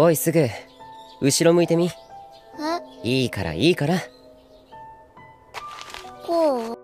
おいすぐ後ろ向いてみ。いいからいいから。こう？